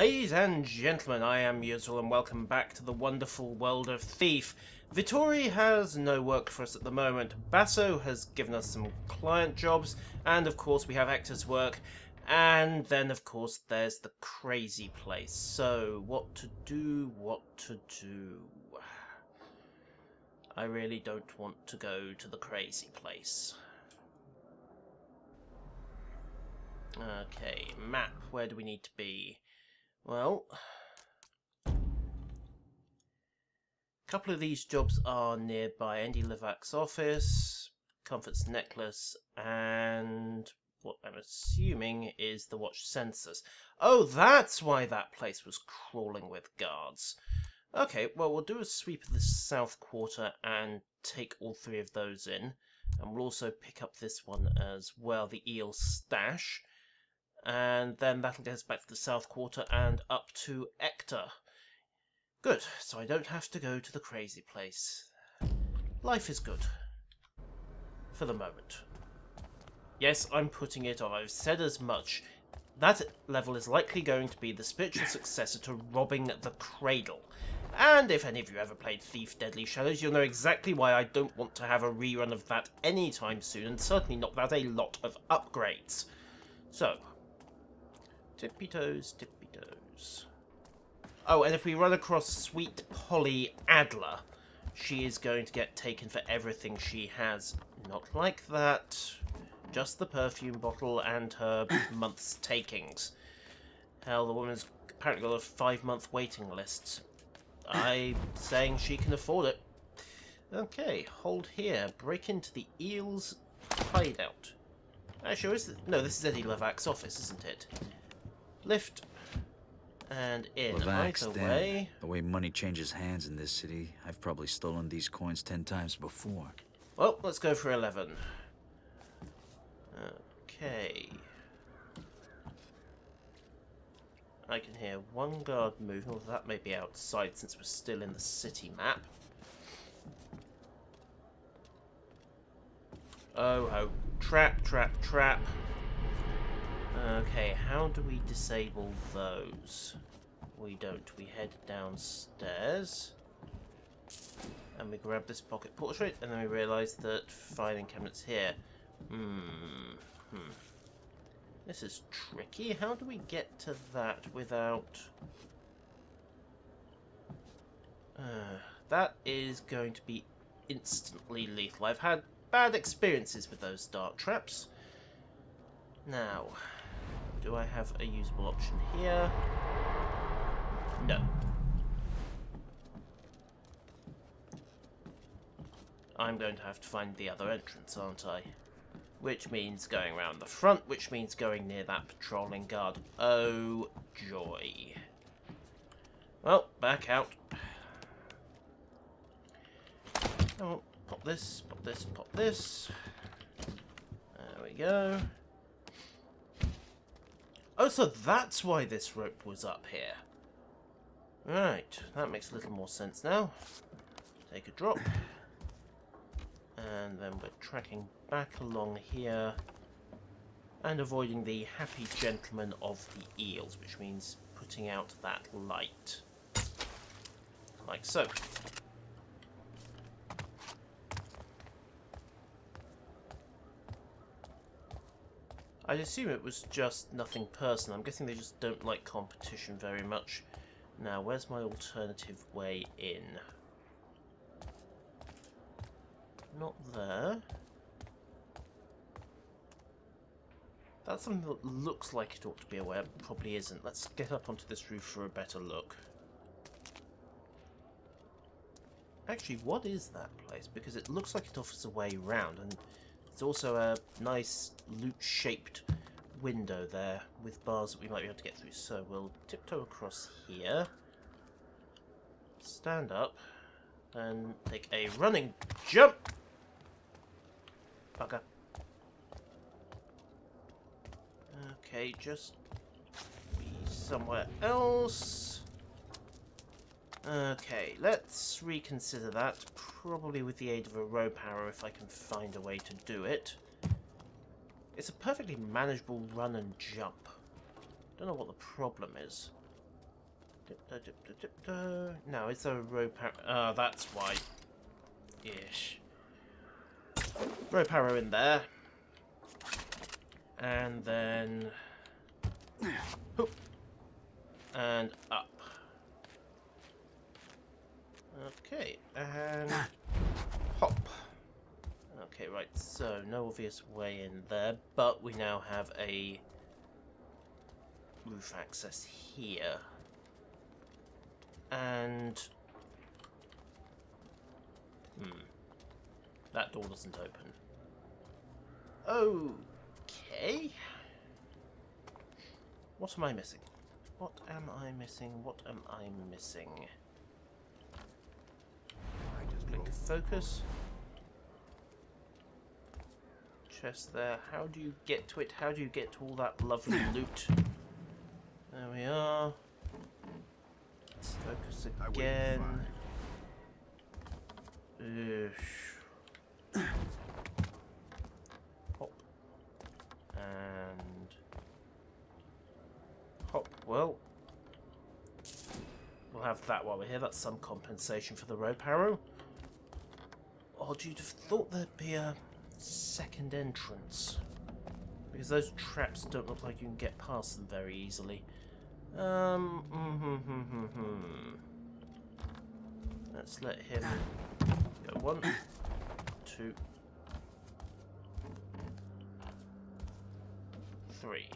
Ladies and gentlemen, I am Yuzral and welcome back to the wonderful world of Thief. Vittori has no work for us at the moment. Basso has given us some client jobs, and of course we have Hector's work. And then, of course, there's the crazy place. So, what to do, what to do. I really don't want to go to the crazy place. Okay, map. Where do we need to be? Well, a couple of these jobs are nearby. Eddie Levac's office, Comfort's necklace, and what I'm assuming is the watch census. Oh, that's why that place was crawling with guards. Okay, well, we'll do a sweep of the south quarter and take all three of those in. And we'll also pick up this one as well, the eel stash and then that'll get us back to the south quarter and up to Hector. Good, so I don't have to go to the crazy place. Life is good. For the moment. Yes, I'm putting it on. I've said as much. That level is likely going to be the spiritual successor to Robbing the Cradle. And if any of you ever played Thief Deadly Shadows, you'll know exactly why I don't want to have a rerun of that anytime soon, and certainly not without a lot of upgrades. So, Tippy toes, tippy toes. Oh, and if we run across Sweet Polly Adler, she is going to get taken for everything she has. Not like that. Just the perfume bottle and her month's takings. Hell, the woman's apparently got a five-month waiting list. I'm saying she can afford it. Okay, hold here. Break into the eel's hideout. Actually, is no, this is Eddie Levac's office, isn't it? Lift and in. Relax, right away. The way money changes hands in this city, I've probably stolen these coins ten times before. Well, let's go for 11. Okay. I can hear one guard moving, although that may be outside since we're still in the city map. Oh, oh. Trap, trap, trap. Okay, how do we disable those? We don't. We head downstairs. And we grab this pocket portrait, and then we realise that filing cabinet's here. Hmm. Hmm. This is tricky. How do we get to that without... Uh, that is going to be instantly lethal. I've had bad experiences with those dart traps. Now, do I have a usable option here? No. I'm going to have to find the other entrance, aren't I? Which means going around the front, which means going near that patrolling guard. Oh, joy. Well, back out. Oh, pop this, pop this, pop this. There we go. Oh, so that's why this rope was up here. Right, that makes a little more sense now. Take a drop. And then we're tracking back along here. And avoiding the happy gentleman of the eels, which means putting out that light. Like so. I assume it was just nothing personal. I'm guessing they just don't like competition very much. Now, where's my alternative way in? Not there. That's something that looks like it ought to be a way, but probably isn't. Let's get up onto this roof for a better look. Actually, what is that place? Because it looks like it offers a way round, and it's also a nice loop-shaped window there with bars that we might be able to get through. So we'll tiptoe across here, stand up, and take a running jump. Bugger. Okay, just be somewhere else. Okay, let's reconsider that, probably with the aid of a rope arrow if I can find a way to do it. It's a perfectly manageable run and jump. Don't know what the problem is. Is there a rope arrow? Ah, that's why. Ish. Rope arrow in there. And then... Hoop. And up. Okay, and hop. Okay, right, so no obvious way in there, but we now have a roof access here. And... Hmm. That door doesn't open. Okay. What am I missing? What am I missing? What am I missing? Focus. Chest there. How do you get to it? How do you get to all that lovely loot? There we are. Focus again. Ish. Hop. And hop. Well, we'll have that while we're here. That's some compensation for the rope arrow. Odd, you'd have thought there'd be a second entrance. Because those traps don't look like you can get past them very easily. Um, mm hmm, hmm, hmm. Let's let him go one, two, three.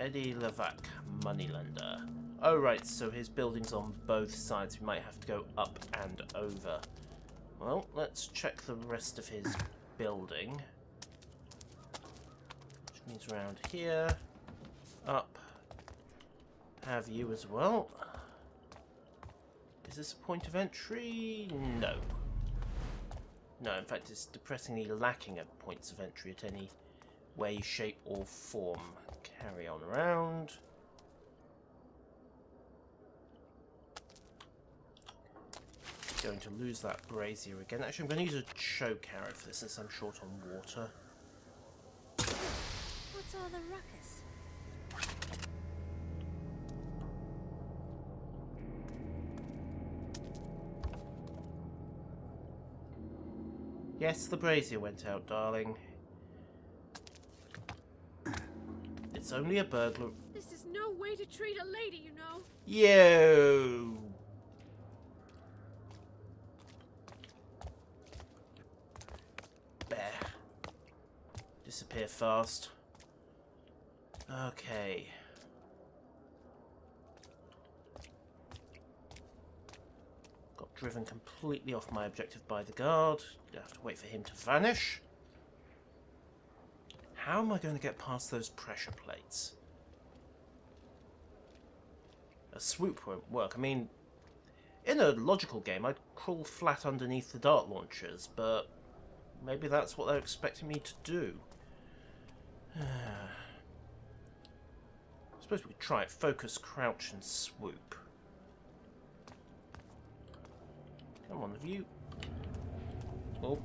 Eddie Levac, moneylender. Oh right, so his building's on both sides. We might have to go up and over. Well, let's check the rest of his building. Which means around here, up, have you as well. Is this a point of entry? No. No, in fact, it's depressingly lacking of points of entry at any way, shape, or form. Carry on around. Going to lose that brazier again. Actually, I'm going to use a choke arrow for this since I'm short on water. What's all the ruckus? Yes, the brazier went out, darling. It's only a burglar. This is no way to treat a lady, you know. You. Disappear fast. Okay. Got driven completely off my objective by the guard. Gonna have to wait for him to vanish. How am I going to get past those pressure plates? A swoop won't work. I mean, in a logical game, I'd crawl flat underneath the dart launchers, but maybe that's what they're expecting me to do. I suppose we try it. Focus, crouch, and swoop. Come on, the view. Oh.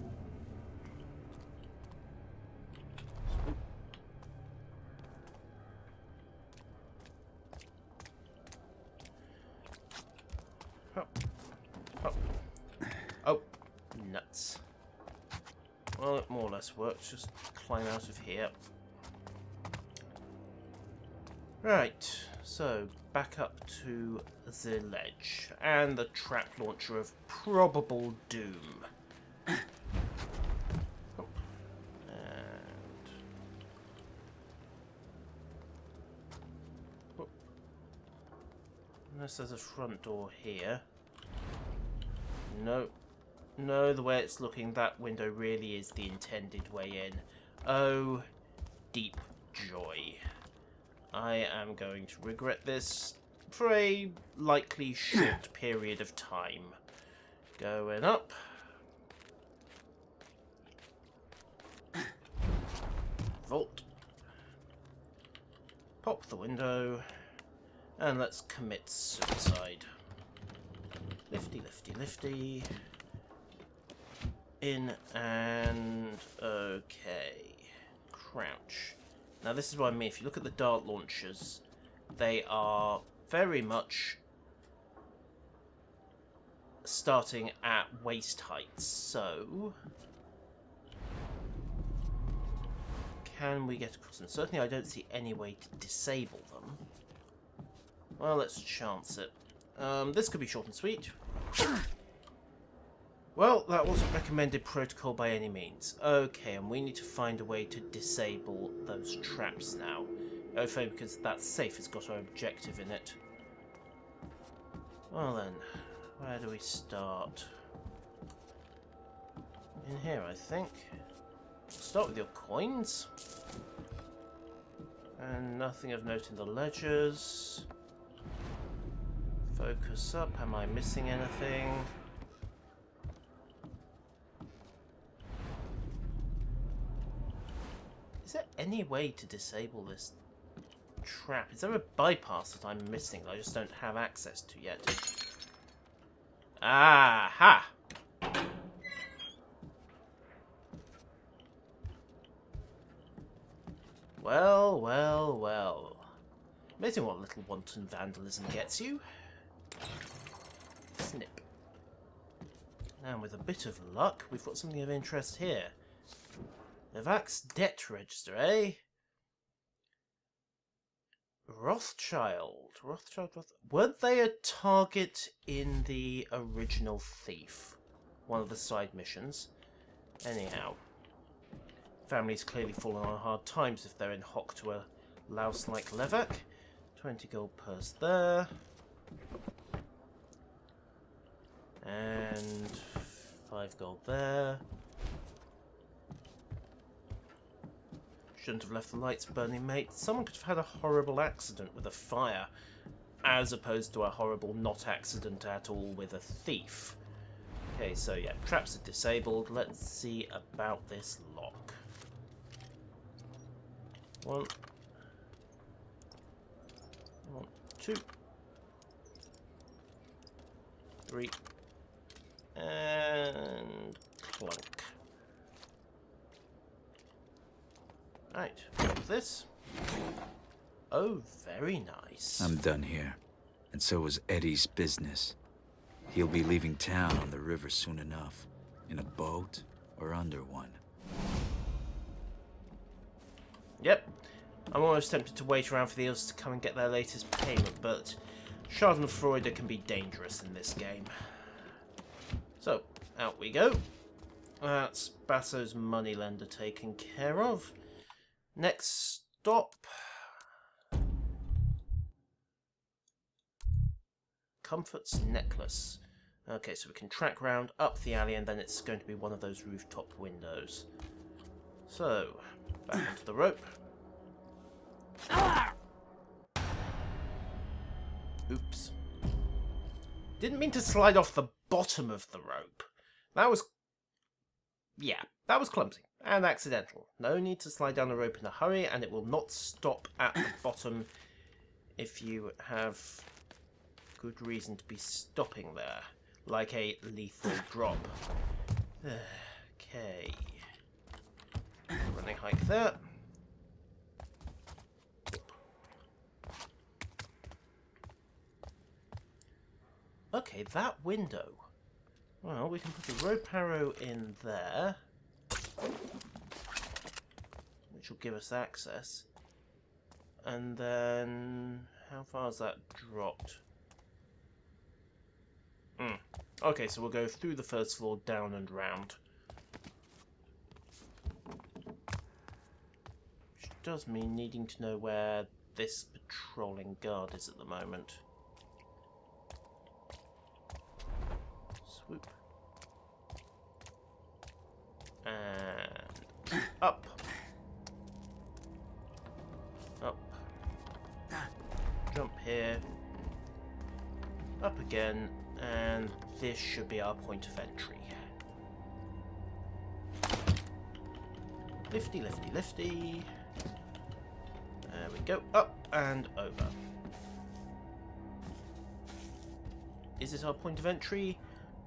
Hop. Hop. Oh, nuts. Well, it more or less works. Just climb out of here. Right, so back up to the ledge and the trap launcher of probable doom. Oh, and Oh. unless there's a front door here. No, no, the way it's looking, that window really is the intended way in. Oh, deep joy. I am going to regret this for a likely short period of time. Going up. Vault. Pop the window. And let's commit suicide. Lifty, lifty, lifty. In and... Okay. Crouch. Now this is what I mean. If you look at the dart launchers, they are very much starting at waist height, so... Can we get across them? Certainly I don't see any way to disable them. Well, let's chance it. Um, this could be short and sweet. Well, that wasn't recommended protocol by any means. Okay, and we need to find a way to disable those traps now. Okay, because that safe has got our objective in it. Well then, where do we start? In here, I think. Start with your coins. And nothing of note in the ledgers. Focus up. Am I missing anything? Is there any way to disable this trap? Is there a bypass that I'm missing that I just don't have access to yet? Aha! Well, well, well. Amazing what little wanton vandalism gets you. Snip. And with a bit of luck, we've got something of interest here. Levac's debt register, eh? Rothschild. Rothschild, Roth... Weren't they a target in the original Thief? One of the side missions? Anyhow. Family's clearly fallen on hard times if they're in hock to a louse like Levac. 20 gold purse there. And 5 gold there. Shouldn't have left the lights burning, mate. Someone could have had a horrible accident with a fire, as opposed to a horrible not accident at all with a thief. Okay, so yeah, traps are disabled. Let's see about this lock. One. One, two. Three. And clunk. Right, this? Oh, very nice. I'm done here. And so is Eddie's business. He'll be leaving town on the river soon enough. In a boat or under one. Yep. I'm almost tempted to wait around for the others to come and get their latest payment, but Schadenfreude can be dangerous in this game. So, out we go. That's Basso's moneylender taken care of. Next stop. Comfort's necklace. Okay, so we can track round up the alley and then it's going to be one of those rooftop windows. So, back onto the rope. Oops. Didn't mean to slide off the bottom of the rope. That was... Yeah, that was clumsy and accidental. No need to slide down the rope in a hurry, and it will not stop at the bottom if you have good reason to be stopping there, like a lethal drop. okay. Running hike there. Okay, that window. Well, we can put a rope arrow in there which will give us access. And then, how far has that dropped? Hmm. Okay, so we'll go through the first floor, down and round. Which does mean needing to know where this patrolling guard is at the moment. Swoop. And up. Up. Jump here. Up again. And this should be our point of entry. Lifty, lifty, lifty. There we go. Up and over. Is this our point of entry?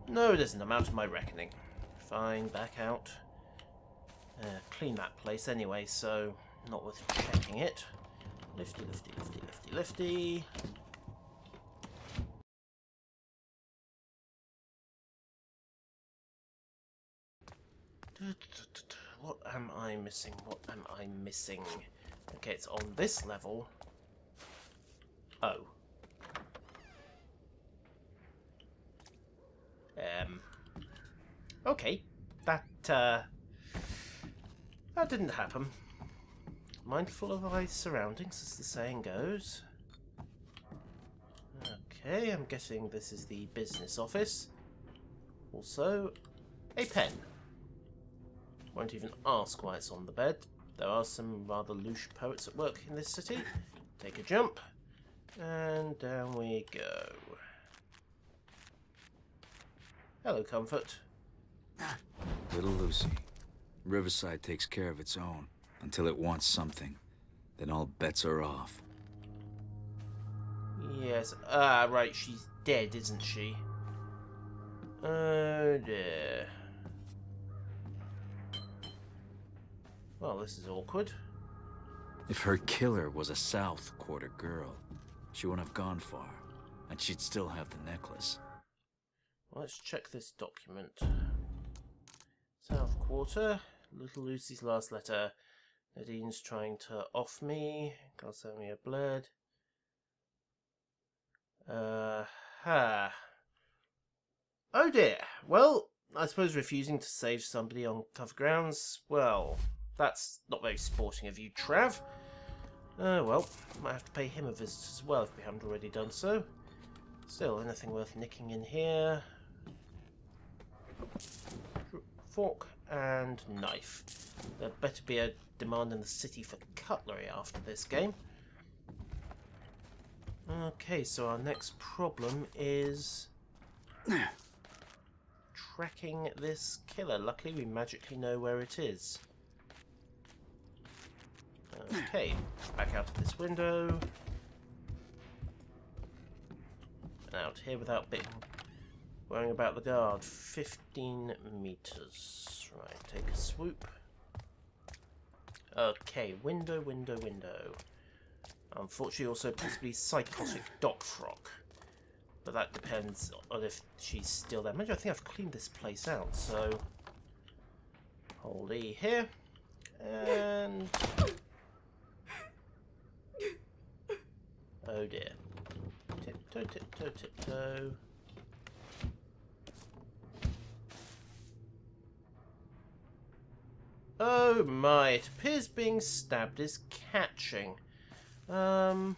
No, it isn't. I'm out of my reckoning. Fine, back out. Uh, clean that place anyway, so not worth checking it. Lifty, lifty, lifty, lifty, lifty. What am I missing? What am I missing? Okay, it's on this level. Oh. Um. Okay. That, uh, that didn't happen. Mindful of my surroundings, as the saying goes. Okay, I'm guessing this is the business office. Also, a pen. Won't even ask why it's on the bed. There are some rather louche poets at work in this city. Take a jump, and down we go. Hello, Comfort. Ah, little Lucy. Riverside takes care of its own until it wants something. Then all bets are off. Yes. Ah, right. She's dead, isn't she? Oh dear. Well, this is awkward. If her killer was a South Quarter girl, she wouldn't have gone far, and she'd still have the necklace. Let's check this document. South Quarter, Little Lucy's last letter. Nadine's trying to off me. God send me a blood. Uh, ha. Oh dear. Well, I suppose refusing to save somebody on tough grounds, well, that's not very sporting of you, Trav. Uh, well, might have to pay him a visit as well if we haven't already done so. Still, anything worth nicking in here? Fork and knife. There better be a demand in the city for cutlery after this game. Okay, so our next problem is tracking this killer. Luckily, we magically know where it is. Okay, back out of this window. Out here without being worrying about the guard. 15 meters. Right, take a swoop. Okay, window, window, window. Unfortunately, also possibly psychotic Doc Frock. But that depends on if she's still there. Mind you, I think I've cleaned this place out, so... Hold E here. And... Oh dear. Tiptoe, tiptoe, tiptoe. Oh my, it appears being stabbed is catching. Um...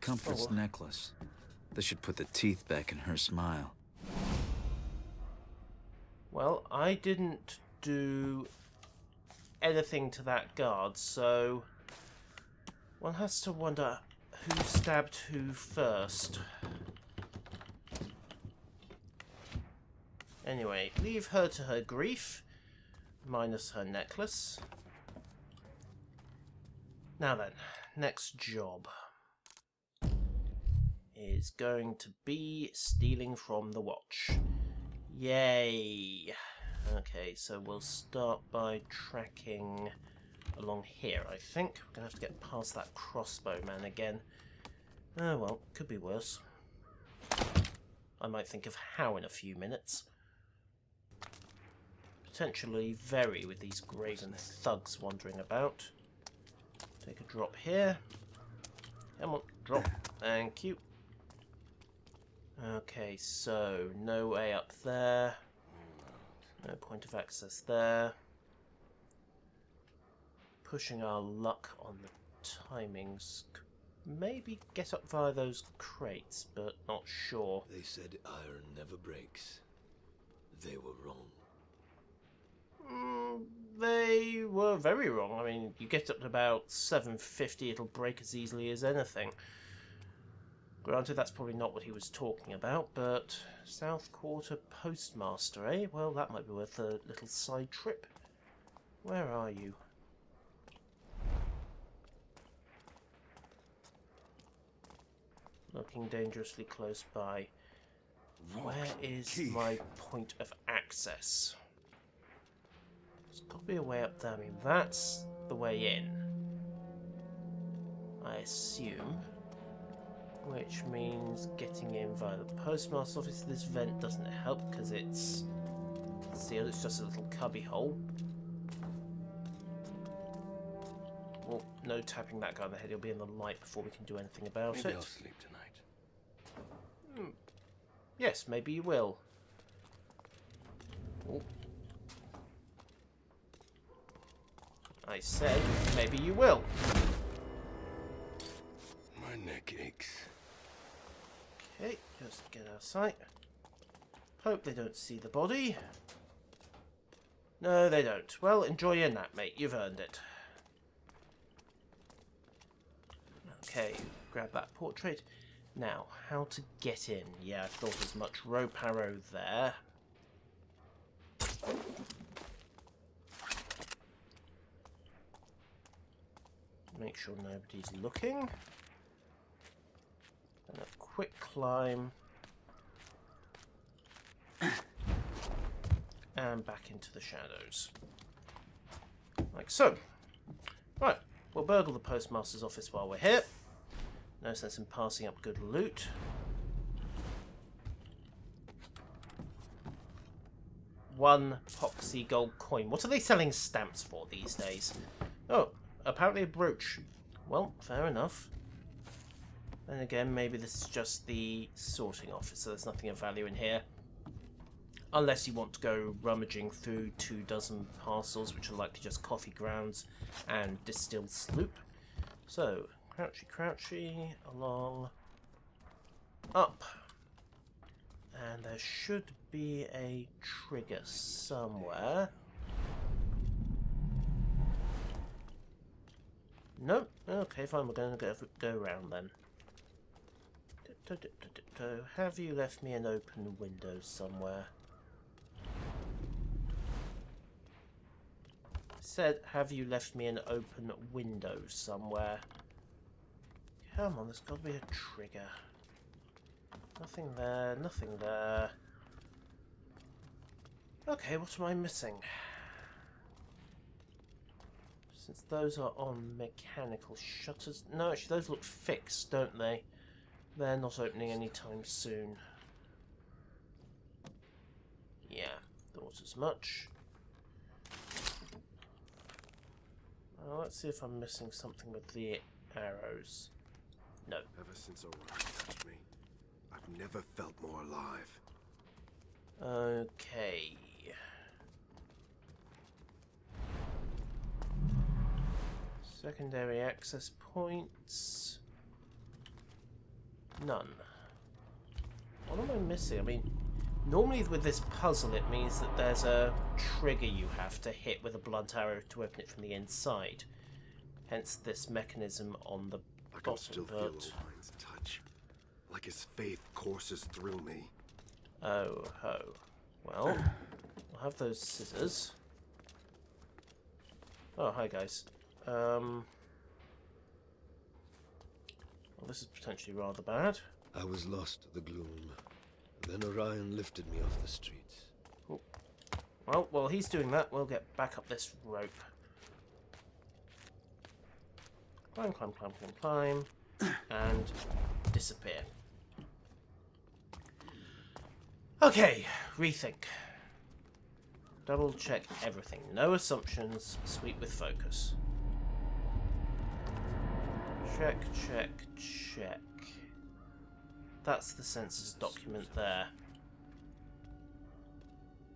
Comfort's Oh. necklace. This should put the teeth back in her smile. Well, I didn't do anything to that guard, so one has to wonder who stabbed who first. Anyway, leave her to her grief, minus her necklace. Now then, next job is going to be stealing from the watch. Yay! Okay, so we'll start by tracking along here, I think. We're going to have to get past that crossbow man again. Oh well, could be worse. I might think of how in a few minutes. Potentially vary with these graven thugs wandering about. Take a drop here. Come on, drop. Thank you. Okay, so no way up there. No point of access there. Pushing our luck on the timings. Maybe get up via those crates, but not sure. They said iron never breaks. They were wrong. Mm, they were very wrong. I mean, you get up to about 750, it'll break as easily as anything. Granted, that's probably not what he was talking about, but South Quarter Postmaster, eh? Well, that might be worth a little side trip. Where are you? Looking dangerously close by. Where is my point of access? There's got to be a way up there. I mean, that's the way in. I assume. Which means getting in via the postmaster office. This vent doesn't help because it's sealed. It's just a little cubby hole. Well, no tapping that guy on the head. He'll be in the light before we can do anything about Maybe it. I'll sleep tonight. Hmm. Yes, maybe you will. Oh. I said, maybe you will. My neck aches. Okay, just get out of sight. Hope they don't see the body. No, they don't. Well, enjoy your nap, mate. You've earned it. Okay, grab that portrait. Now, how to get in? Yeah, I thought as much. Rope arrow there. Make sure nobody's looking. And a quick climb. And back into the shadows. Like so. Right, we'll burgle the postmaster's office while we're here. No sense in passing up good loot. One poxy gold coin. What are they selling stamps for these days? Oh, apparently a brooch. Well, fair enough. Then again, maybe this is just the sorting office, so there's nothing of value in here. Unless you want to go rummaging through two dozen parcels, which are likely just coffee grounds and distilled sloop. So, crouchy crouchy, along, up. And there should be a trigger somewhere. Nope. Okay, fine. We're going to go, go around then. Have you left me an open window somewhere? Said, have you left me an open window somewhere? Come on, there's got to be a trigger. Nothing there, nothing there. Okay, what am I missing? Since those are on mechanical shutters... No, actually, those look fixed, don't they? They're not opening anytime soon. Yeah, thought as much. Well, let's see if I'm missing something with the arrows. No. Ever since Orion touched me, I've never felt more alive. Okay. Secondary access points. None. What am I missing? I mean, normally with this puzzle it means that there's a trigger you have to hit with a blunt arrow to open it from the inside. Hence this mechanism on the I can bottom, still feel. Orion's touch. Like his faith courses through me. Oh ho. Well, I'll have those scissors. Oh, hi guys. Um, well, this is potentially rather bad. I was lost to the gloom. Then Orion lifted me off the streets. Well, while he's doing that, we'll get back up this rope. Climb, climb, climb, climb, climb, and disappear. Okay, rethink. Double check everything. No assumptions. Sweep with focus. Check, check, check. That's the census document there.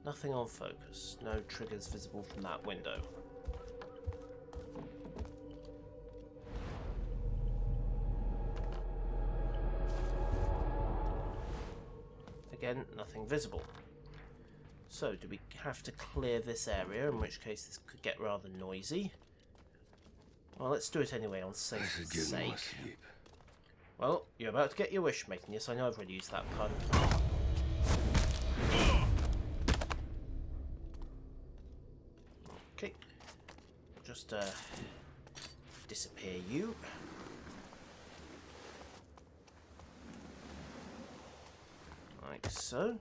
Nothing on focus. No triggers visible from that window. Again, nothing visible. So, do we have to clear this area, in which case this could get rather noisy? Well, let's do it anyway on I safe should get sake. Well, you're about to get your wish, mate, yes, I know I've already used that pun. Okay. Just, uh, disappear you. Like so.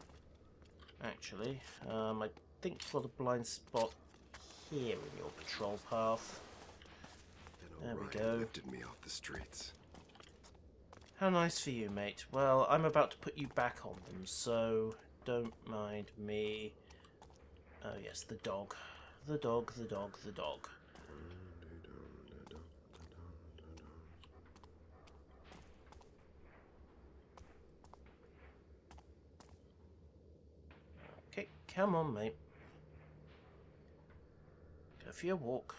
Actually, um, I think you've got a blind spot here in your patrol path. There we go. lifted me off the streets. How nice for you, mate. Well, I'm about to put you back on them, so don't mind me. Oh yes, the dog. The dog, the dog, the dog. Okay, come on, mate. Go for your walk.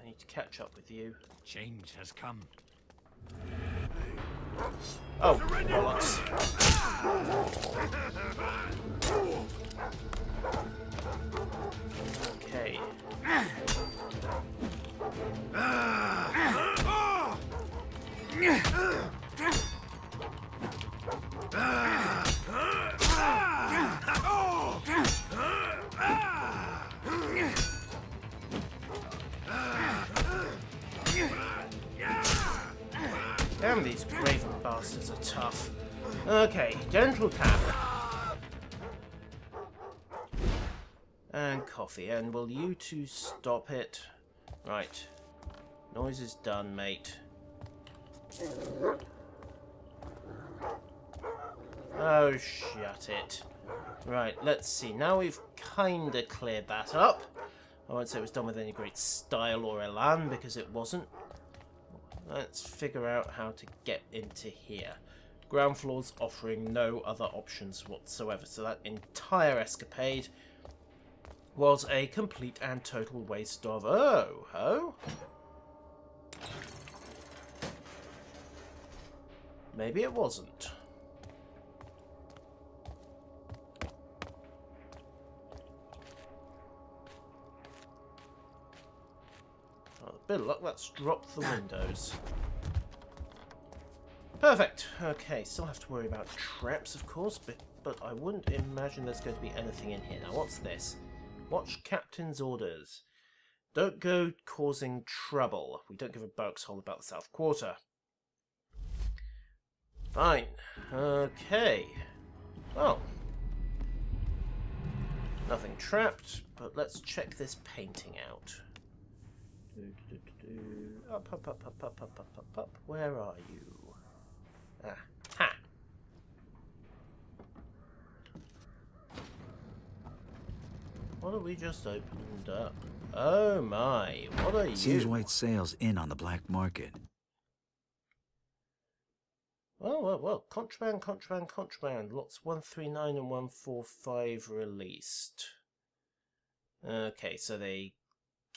I need to catch up with you. Change has come. Oh, bollocks. Okay. Ah! Bastards are tough. Okay, gentle tap. And coffee. And will you two stop it? Right. Noise is done, mate. Oh, shut it. Right, let's see. Now we've kinda cleared that up. I won't say it was done with any great style or elan, because it wasn't. Let's figure out how to get into here. Ground floor's offering no other options whatsoever, so that entire escapade was a complete and total waste of... Oh, oh? Maybe it wasn't. Bit of luck, let's drop the windows. Perfect. Okay, still have to worry about traps, of course, but, but I wouldn't imagine there's going to be anything in here. Now, what's this? Watch Captain's orders. Don't go causing trouble. We don't give a box hole about the South Quarter. Fine. Okay. Well. Nothing trapped, but let's check this painting out. Up, up, up, up, up, up, up, up, up. Where are you? Ah, ha! What have we just opened up? Oh my, what are Seems you? White Sail's in on the black market. Well, well, well. Contraband, contraband, contraband. Lots 139 and 145 released. Okay, so they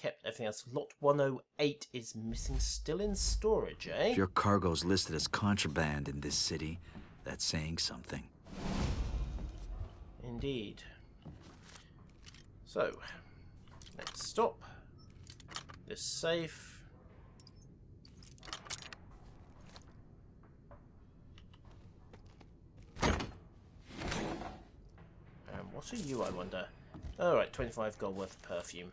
kept everything else. Lot 108 is missing, still in storage, eh? If your cargo's listed as contraband in this city, that's saying something. Indeed. So, let's stop. This safe. And what are you, I wonder? Alright, 25 gold worth of perfume.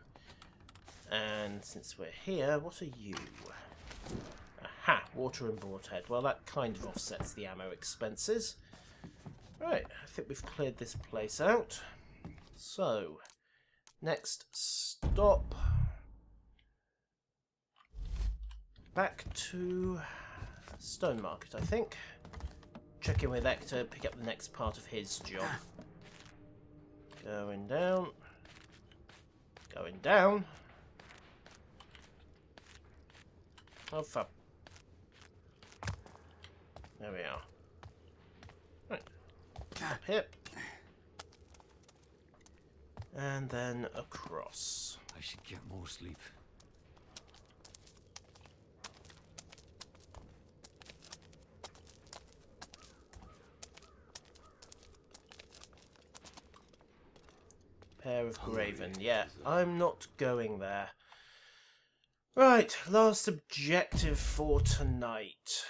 And since we're here, what are you? Aha, water and broadhead. Well, that kind of offsets the ammo expenses. Right, I think we've cleared this place out. So, next stop. Back to Stone Market, I think. Check in with Hector, pick up the next part of his job. Going down. Going down. Oh, fuck. There we are. Right. Ah. Up here. And then across. I should get more sleep. Pair of Graven. Yeah, I'm not going there. Right, last objective for tonight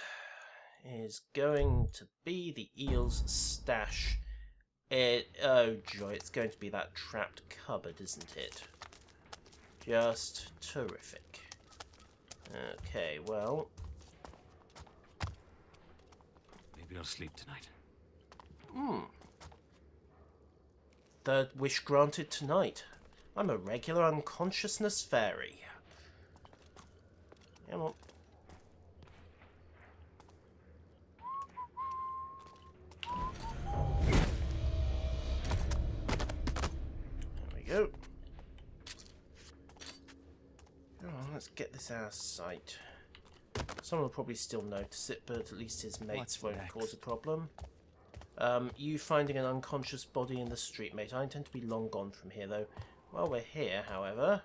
is going to be the eel's stash. It oh joy, it's going to be that trapped cupboard, isn't it? Just terrific. Okay, well, Maybe I'll sleep tonight. hmm. Third wish granted tonight. I'm a regular unconsciousness fairy. Ammo. There we go. Come on, let's get this out of sight. Someone will probably still notice it, but at least his mates What's won't next? cause a problem. Um, you finding an unconscious body in the street, mate. I intend to be long gone from here, though. While we're here, however,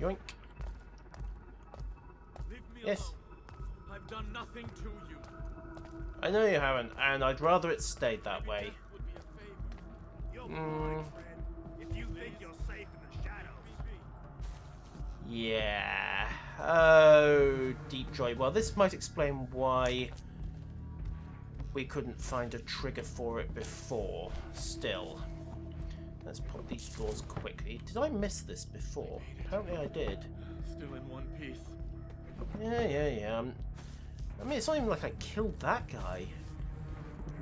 Yoink. leave me Yes. alone. I've done nothing to you. I know you haven't, and I'd rather it stayed that way. Would be a favor. You're Mm. mine. If you think you're safe in the shadows. Yeah. Oh, Deep Joy. Well, this might explain why we couldn't find a trigger for it before. Still. Let's pop these doors quickly. Did I miss this before? Apparently I did. Still in one piece. Yeah, yeah, yeah. Um, I mean, it's not even like I killed that guy.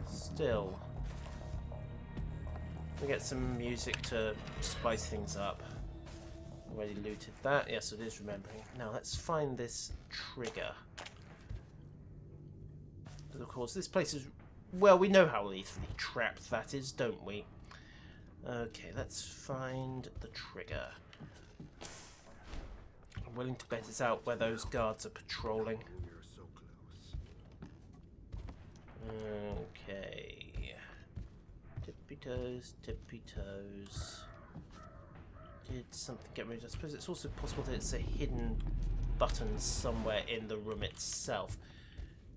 Still. We get some music to spice things up. Already looted that. Yes, it is remembering. Now let's find this trigger. But of course, this place is. Well, we know how lethally trapped that is, don't we? Okay, let's find the trigger. I'm willing to bet it's out where those guards are patrolling. Okay. Tippy toes, tippy toes. Did something get moved? I suppose it's also possible that it's a hidden button somewhere in the room itself.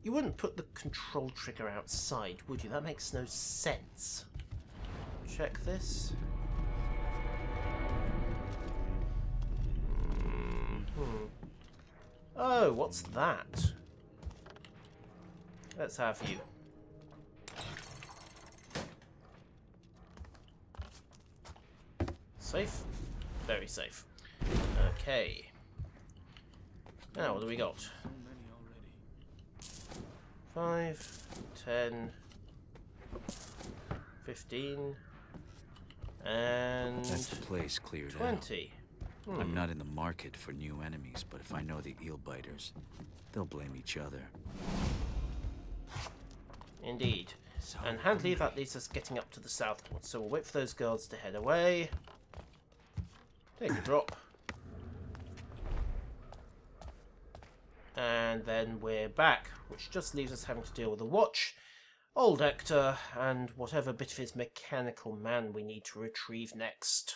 You wouldn't put the control trigger outside, would you? That makes no sense. Check this. Hmm. Oh, what's that? Let's have you. Safe? Very safe. Okay. Now, what do we got? Five, ten, fifteen, and That's the place cleared out. twenty. Hmm. I'm not in the market for new enemies, but if I know the eel biters, they'll blame each other. Indeed. So And handily, that leaves us getting up to the southward. So we'll wait for those guards to head away. Take a drop. And then we're back, which just leaves us having to deal with the watch, old Hector, and whatever bit of his mechanical man we need to retrieve next.